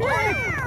Yep.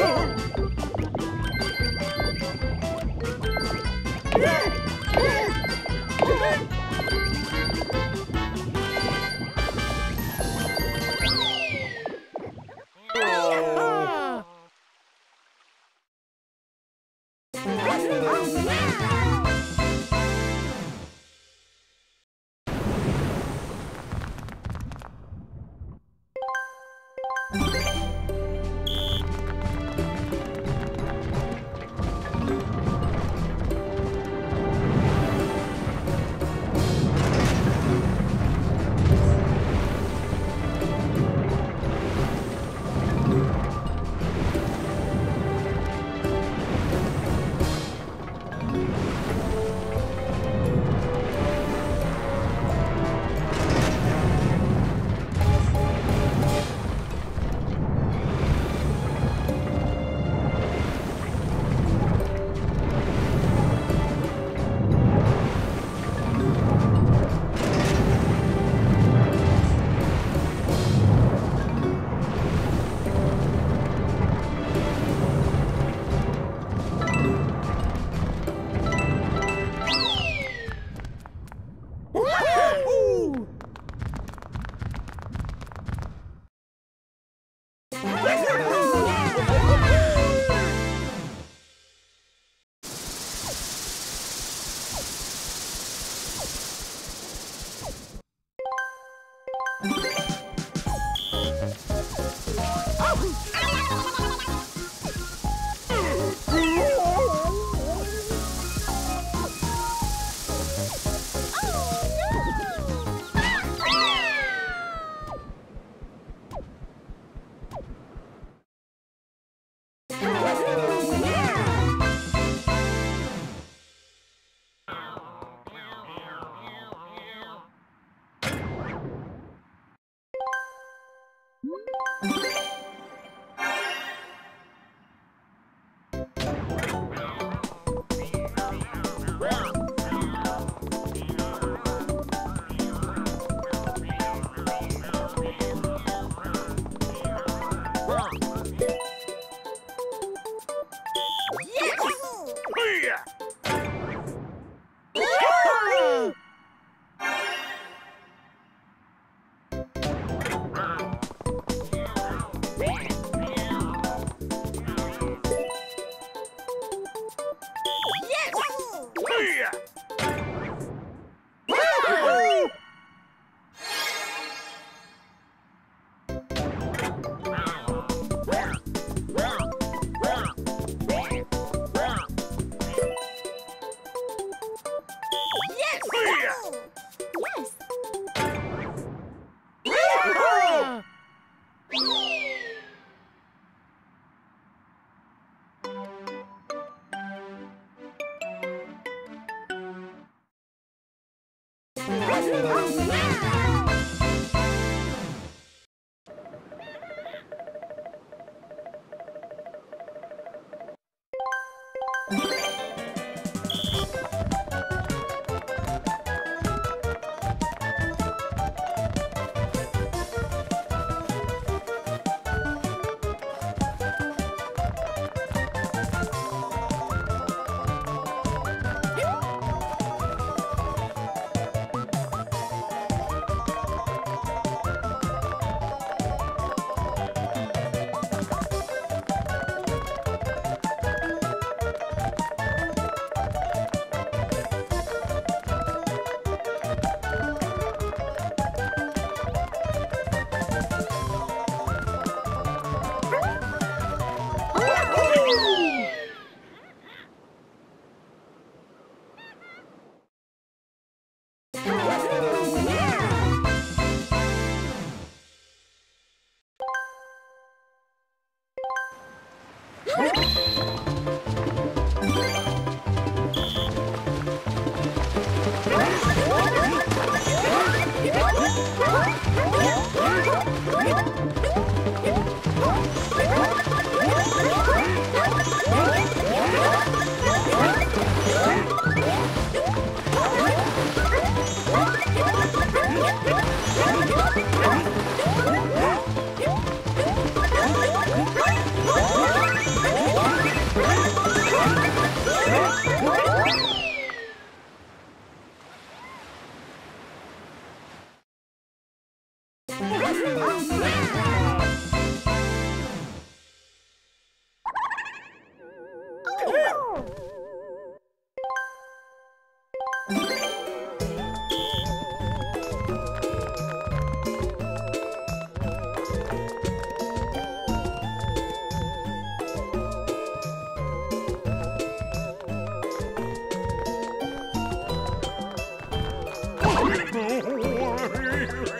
Whoa. Yeah.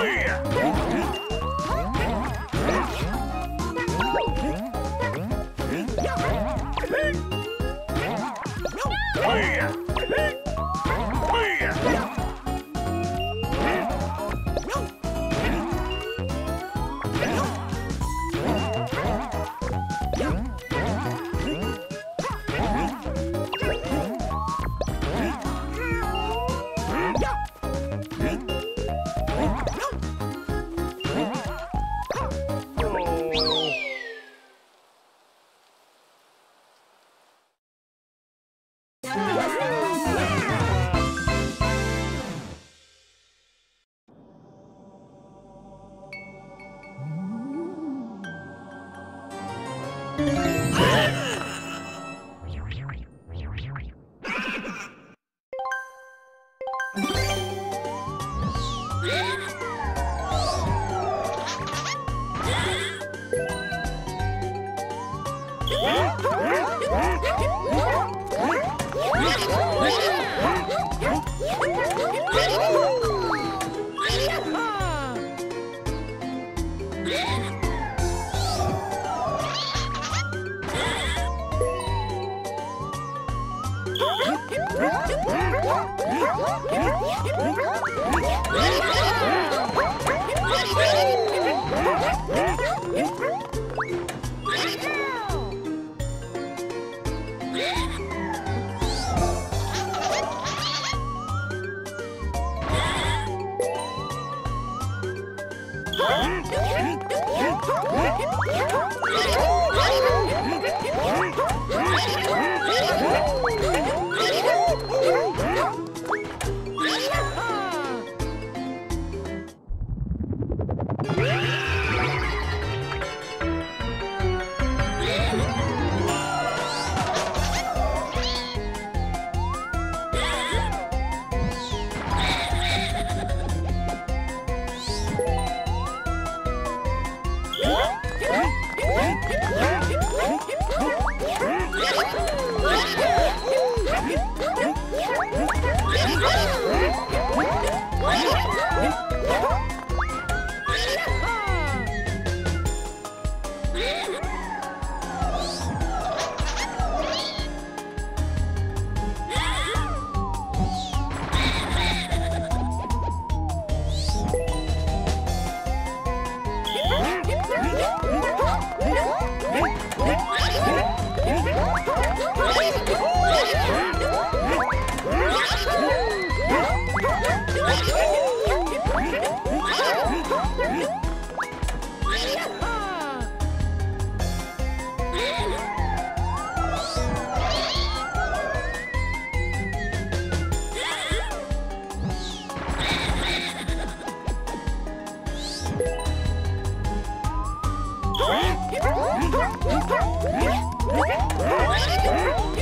对呀 Woo! Oh! Oh,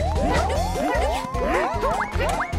my God.